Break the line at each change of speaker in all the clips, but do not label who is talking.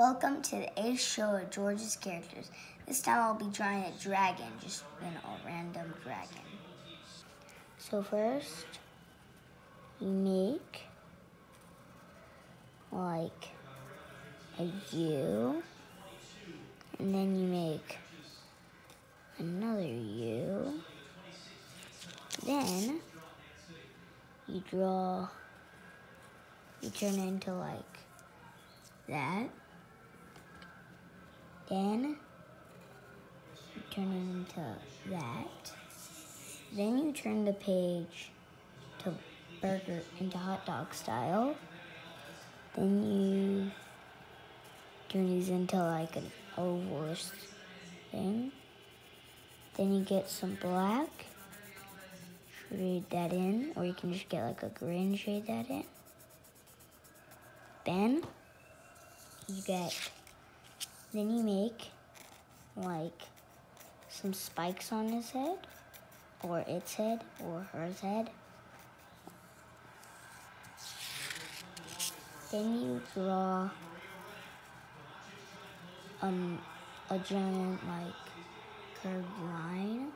Welcome to the eighth show of George's Characters. This time I'll be drawing a dragon, just you know, a random dragon. So first, you make like a U, and then you make another U. Then you draw, you turn into like that. Then you turn it into that. Then you turn the page to burger into hot dog style. Then you turn these into like an ovalish thing. Then you get some black, shade that in, or you can just get like a green shade that in. Then you get then you make like some spikes on his head, or its head, or her head. Then you draw um, a giant like curved line.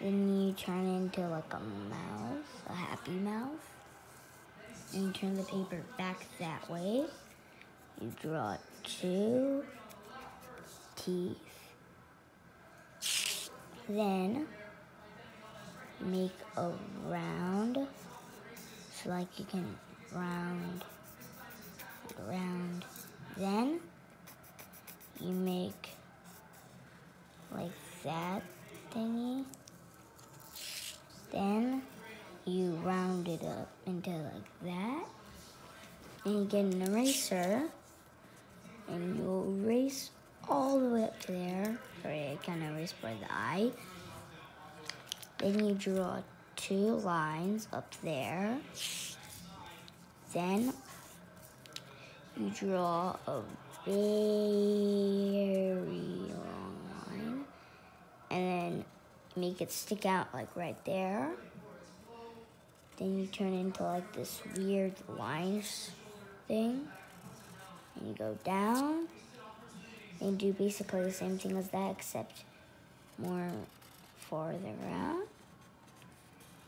Then you turn into like a mouse, a happy mouse. And you turn the paper back that way. You draw two teeth. Then make a round. So like you can round, round. Then you make like that thingy. Then you round it up into like that. And you get an eraser and you'll erase all the way up to there. Sorry, I kind of erased by the eye. Then you draw two lines up there. Then you draw a very long line and then make it stick out like right there. Then you turn into like this weird lines thing and you go down and do basically the same thing as that except more farther out.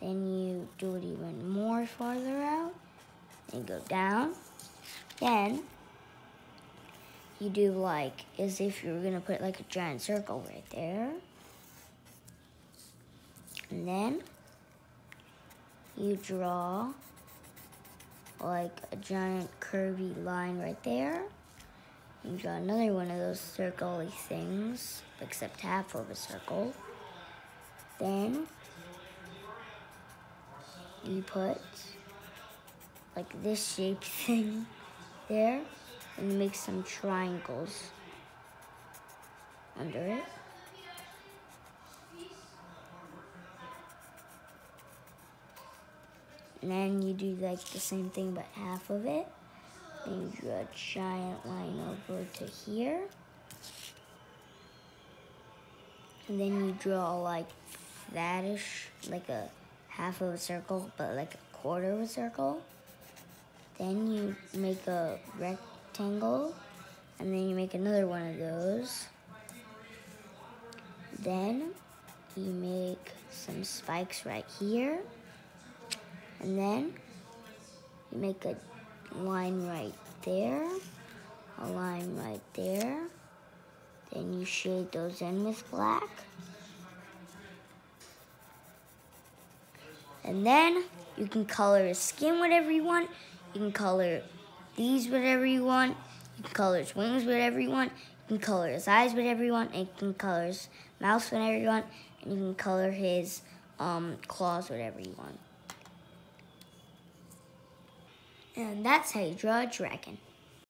Then you do it even more farther out and go down. Then you do like as if you were gonna put like a giant circle right there. And then you draw like a giant curvy line right there. You draw another one of those circle things, except half of a circle. Then you put like this shape thing there and make some triangles under it. And then you do like the same thing but half of it. Then you draw a giant line over to here. And then you draw like thatish, like a half of a circle, but like a quarter of a circle. Then you make a rectangle, and then you make another one of those. Then you make some spikes right here. And then you make a line right there, a line right there. Then you shade those in with black. And then you can color his skin whatever you want. You can color these whatever you want. You can color his wings whatever you want. You can color his eyes whatever you want. And you can color his mouth whatever you want. And you can color his um, claws whatever you want. And that's how you draw a dragon.